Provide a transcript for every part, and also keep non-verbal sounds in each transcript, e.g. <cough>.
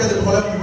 a des problèmes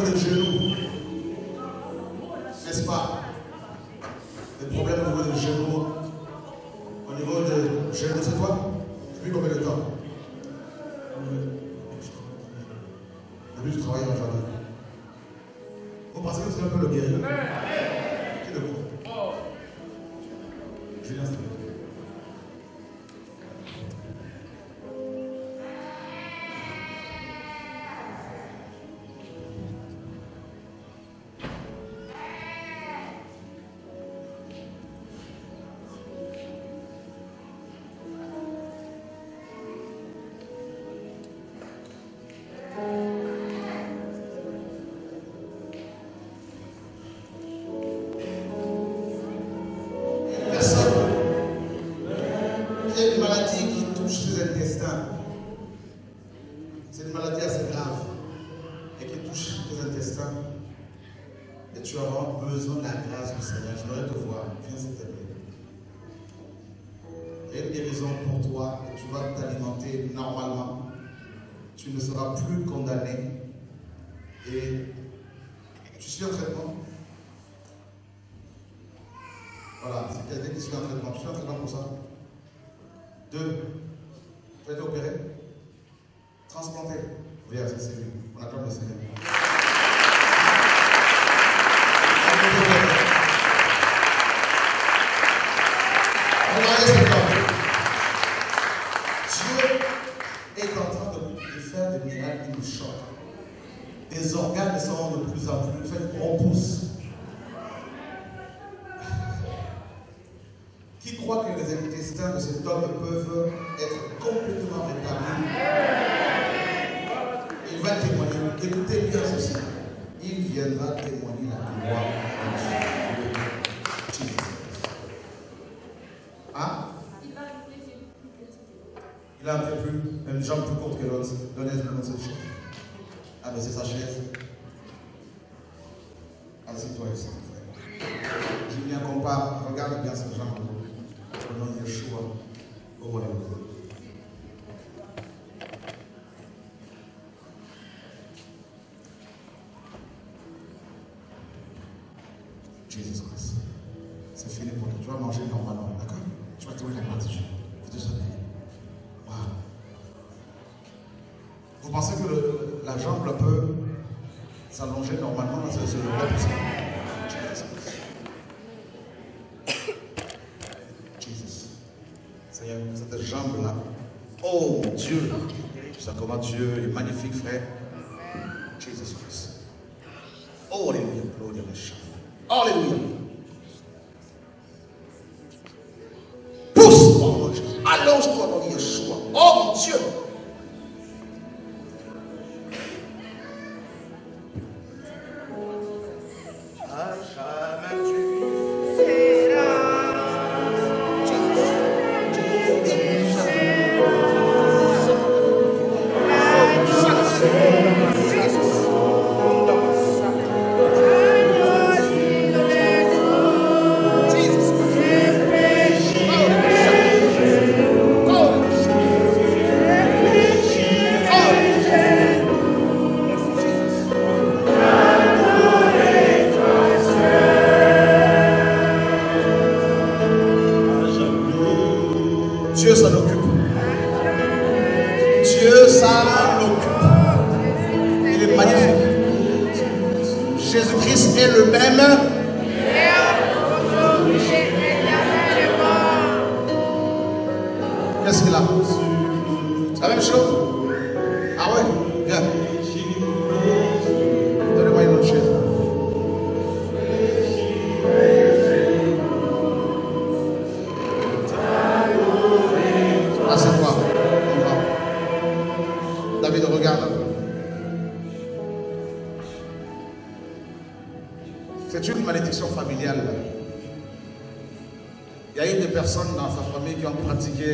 qui a une maladie qui touche ses intestins. C'est une maladie assez grave et qui touche tes intestins. Et tu as vraiment besoin de la grâce du Seigneur. Je voudrais te voir. Viens s'il te plaît. Il y a une guérison pour toi et tu vas t'alimenter normalement. Tu ne seras plus condamné. Et tu suis en traitement. Voilà, c'est quelqu'un qui suit un traitement. Tu suis un traitement pour ça? Deux. As été opéré Transplanté Oui, c'est lui. On acclame le Seigneur. Regardez cet homme. Dieu est en train de, de faire des miracles qui nous choquent. Des organes sont de plus en plus. Faites, on pousse. Qui croit que les intestins de cet homme peuvent être complètement rétablis Il va témoigner. Écoutez bien ceci. Il viendra témoigner la gloire de Dieu. Hein Il a un peu plus, une jambe plus courte que l'autre. Donnez-le dans cette chaise. Ah, mais c'est sa chaise. Assieds-toi ici, mon frère. Julien compare, regarde bien cette jambe. Au nom de Dieu. Sais comment Dieu est magnifique, frère. Jesus Christ.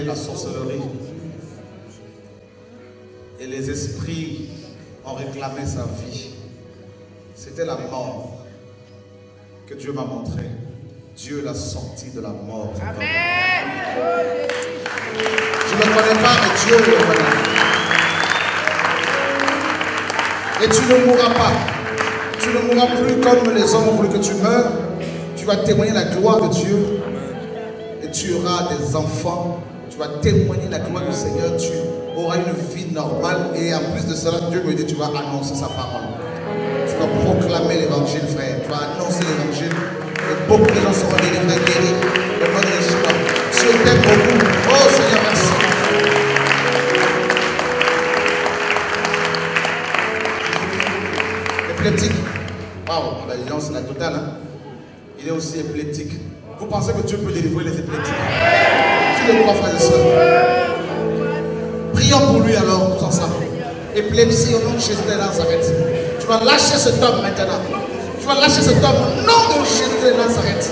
La sorcellerie. Et les esprits ont réclamé sa vie. C'était la mort que Dieu m'a montré. Dieu l'a sorti de la mort. Je ne connais pas, mais Dieu le connaît. Et tu ne mourras pas. Tu ne mourras plus comme les hommes ont voulu que tu meurs. Tu vas témoigner la gloire de Dieu. Tu auras des enfants. Tu vas témoigner la gloire du Seigneur. Tu auras une vie normale. Et en plus de cela, Dieu me dit, tu vas annoncer sa parole. Tu vas proclamer l'évangile, frère. Tu vas annoncer l'évangile. Et beaucoup de gens seront délivrés, que Dieu peut délivrer les épileptiques Tu le crois, frères et sœurs Prions pour lui alors, tous ensemble. Épilepsie au nom de Jésus de Nazareth. Tu vas lâcher cet homme maintenant. Tu vas lâcher cet homme au nom de Jésus de Nazareth.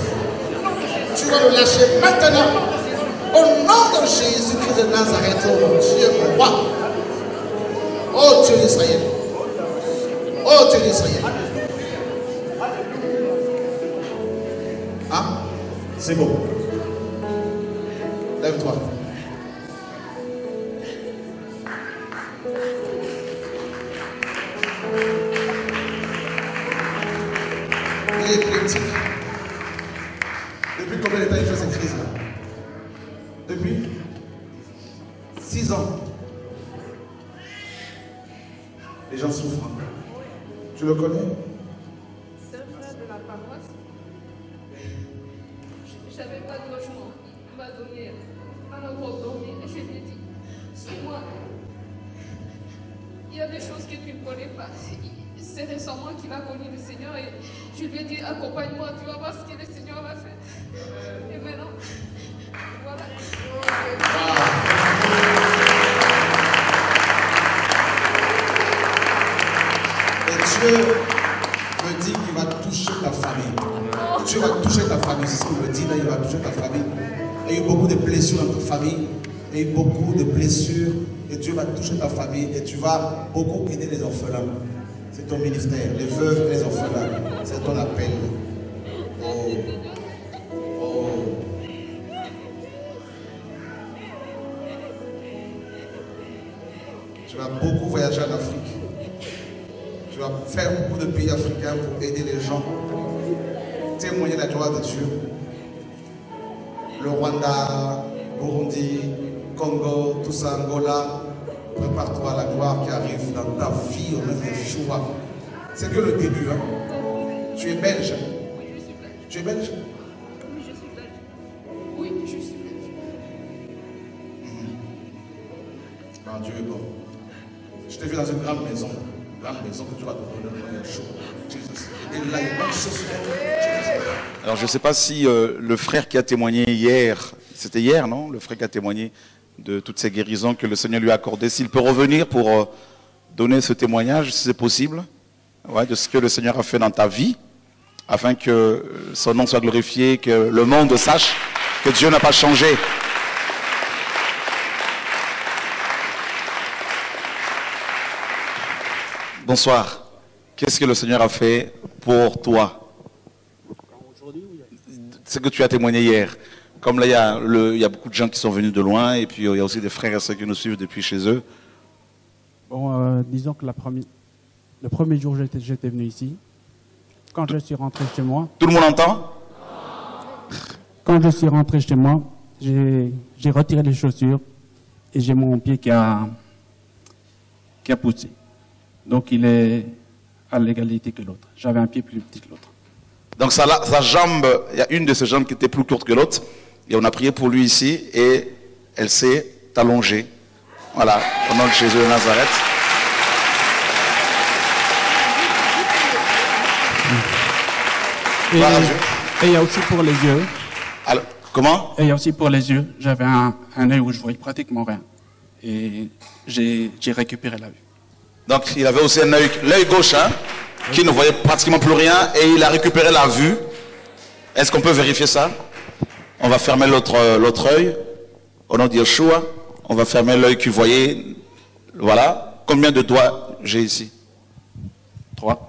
Tu vas le lâcher maintenant. Au nom de Jésus-Christ de Nazareth, oh Dieu, mon roi. Oh Dieu d'Israël. Oh Dieu d'Israël. C'est bon. Lève-toi. Il est épileptique. Depuis combien de temps il fait cette crise-là? Depuis 6 ans. Les gens souffrent. Tu le connais? Connu le Seigneur et je lui ai dit Accompagne-moi, tu vas voir ce que le Seigneur va faire. Et maintenant, voilà. Et Dieu me dit qu'il va toucher ta famille. Dieu va toucher ta famille. C'est ce qu'il me dit là, il va toucher ta famille. Il y a eu beaucoup de blessures dans ta famille. Il y a eu beaucoup de blessures. Et Dieu va toucher ta famille. Et tu vas beaucoup aider les orphelins. C'est ton ministère. Les veuves et les orphelins. C'est ton appel. Oh. Oh. Tu vas beaucoup voyager en Afrique. Tu vas faire beaucoup de pays africains pour aider les gens, témoigner la gloire de Dieu. Le Rwanda, Burundi, Congo, tout ça, Angola. Prépare-toi à la gloire qui arrive dans ta vie au nom de Yeshua. C'est que le début. Hein. Tu es belge. Oui, je suis belge. Tu es belge? Oui, je suis belge. Oui, je suis belge. Ah, Dieu est bon. Je t'ai vu dans une grande maison. Grande maison que tu vas te donner le Yeshua. Alors je ne sais pas si euh, le frère qui a témoigné hier, c'était hier, non? Le frère qui a témoigné de toutes ces guérisons que le Seigneur lui a accordées, s'il peut revenir pour euh, donner ce témoignage, si c'est possible, de ce que le Seigneur a fait dans ta vie, afin que euh, son nom soit glorifié, que le monde sache que Dieu n'a pas changé. Bonsoir. Qu'est-ce que le Seigneur a fait pour toi? Ce que tu as témoigné hier. Comme là, il y, a le- il y a beaucoup de gens qui sont venus de loin, et puis euh, il y a aussi des frères et sœurs qui nous suivent depuis chez eux. Bon, euh, disons que la première- le premier jour j'étais j'étais venu ici, quand je suis rentré chez moi, Tout le monde entend? quand je suis rentré chez moi, j'ai j'ai retiré les chaussures et j'ai mon pied qui a, qui a poussé. Donc il est à l'égalité que l'autre. J'avais un pied plus petit que l'autre. Donc sa, la- sa jambe, il y a une de ses jambes qui était plus courte que l'autre, et on a prié pour lui ici, et elle s'est allongée. Voilà, au nom de Jésus de Nazareth. Et il y a aussi pour les yeux, Alors, comment? Et il y a aussi pour les yeux, j'avais un, un œil où je voyais pratiquement rien. Et j'ai j'ai récupéré la vue. Donc il avait aussi un œil, l'œil gauche, hein, qui ne voyait pratiquement plus rien, et il a récupéré la vue. Est-ce qu'on peut vérifier ça? On va fermer l'autre euh, l'autre œil. Au nom de Yeshua, on va fermer l'œil qui voyait. Voilà. Combien de doigts j'ai ici? Trois.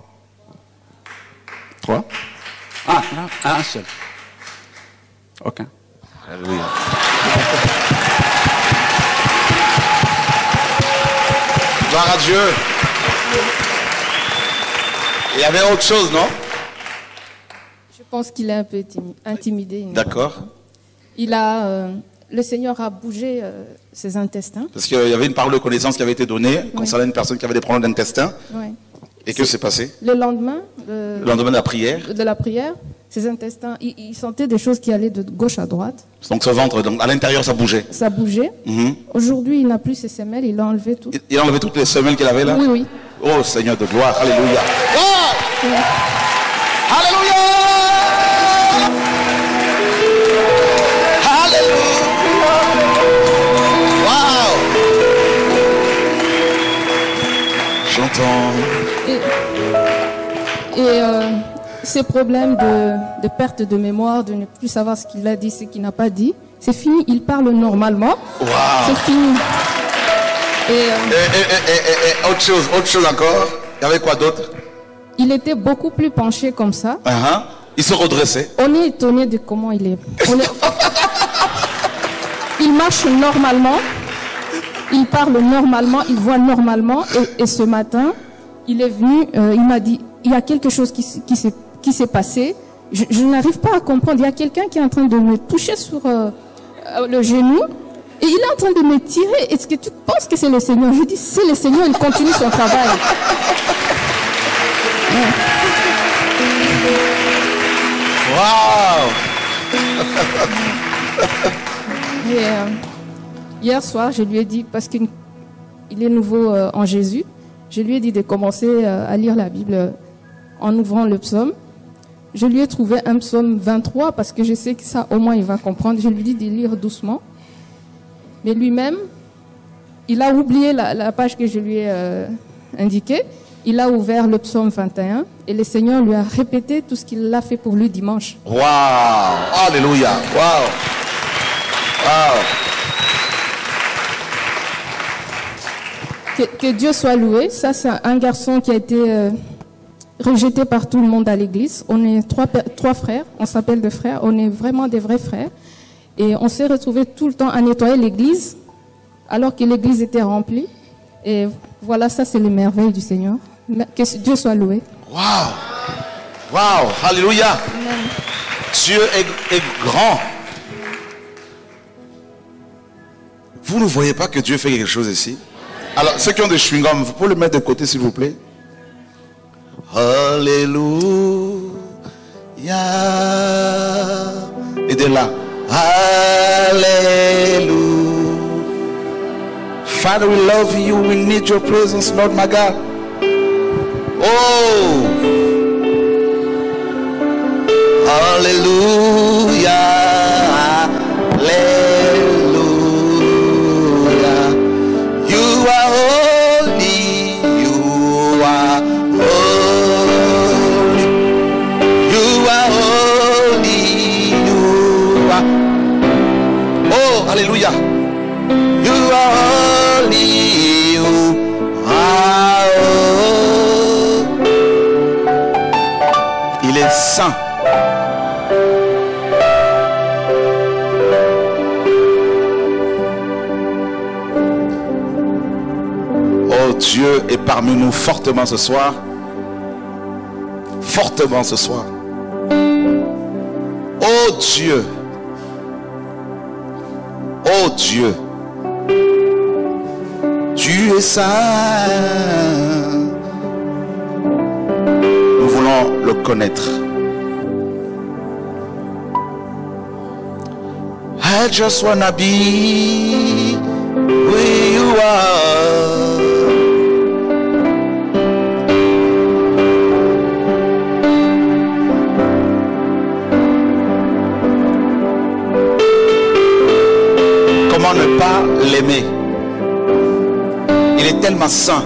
Trois Ah, un seul. Aucun. Alléluia. Gloire à Dieu. Il y avait autre chose, non? Je pense qu'il est un peu intimi- intimidé. D'accord. Il a, euh, le Seigneur a bougé euh, ses intestins. Parce qu'il y avait une parole de connaissance qui avait été donnée concernant une personne qui avait des problèmes d'intestin. Et que s'est passé Le lendemain euh, Le lendemain de la prière. de la prière, ses intestins, il, il sentait des choses qui allaient de gauche à droite. Donc ce ventre, donc, à l'intérieur, ça bougeait. Ça bougeait. Mhm. Aujourd'hui, il n'a plus ses semelles, il a enlevé tout. Il- Il a enlevé toutes les semelles qu'il avait là Oui, oui. Oh Seigneur de gloire, Alléluia. Oh Alléluia Alléluia Et, et, euh, ces problèmes de, de perte de mémoire, de ne plus savoir ce qu'il a dit, ce qu'il n'a pas dit, c'est fini. Il parle normalement. Wow C'est fini. Et euh, et, autre chose, autre chose encore? Il y avait quoi d'autre? Il était beaucoup plus penché comme ça. Uh-huh. Il se redressait. On est étonné de comment il est. on est- <laughs> Il marche normalement, il parle normalement, il voit normalement. Et, et ce matin, il est venu, euh, il m'a dit, il y a quelque chose qui, s'est passé. Je, je n'arrive pas à comprendre. Il y a quelqu'un qui est en train de me toucher sur euh, euh, le genou. Et il est en train de me tirer. Est-ce que tu penses que c'est le Seigneur? Je dis, c'est le Seigneur, il continue son travail. Wow euh, <laughs> hier soir, je lui ai dit, parce qu'il est nouveau euh, en Jésus, je lui ai dit de commencer euh, à lire la Bible euh, en ouvrant le psaume. Je lui ai trouvé un psaume 23 parce que je sais que ça, au moins, il va comprendre. Je lui dis de lire doucement. Mais lui-même, il a oublié la, page que je lui ai indiquée. Il a ouvert le psaume 21 et le Seigneur lui a répété tout ce qu'il a fait pour lui dimanche. Wow Alléluia Wow Wow Que, Dieu soit loué. Ça, c'est un garçon qui a été euh, rejeté par tout le monde à l'église. On est trois, frères, on s'appelle des frères, on est vraiment des vrais frères. Et on s'est retrouvés tout le temps à nettoyer l'église, alors que l'église était remplie. Et voilà, ça, c'est les merveilles du Seigneur. Que Dieu soit loué. Wow Wow Alléluia Dieu est grand. Vous ne voyez pas que Dieu fait quelque chose ici? Alors, ceux qui ont des chewing-gums, vous pouvez le mettre de côté, s'il vous plaît Alléluia. Et de là. Alléluia. Father, we love you. We need your presence, Lord my God. Oh. Hallelujah. Hallelujah. Dieu est parmi nous fortement ce soir. Fortement ce soir. Oh Dieu. Oh Dieu. Tu es saint. Nous voulons le connaître. I just wanna be where you are. Il est tellement saint.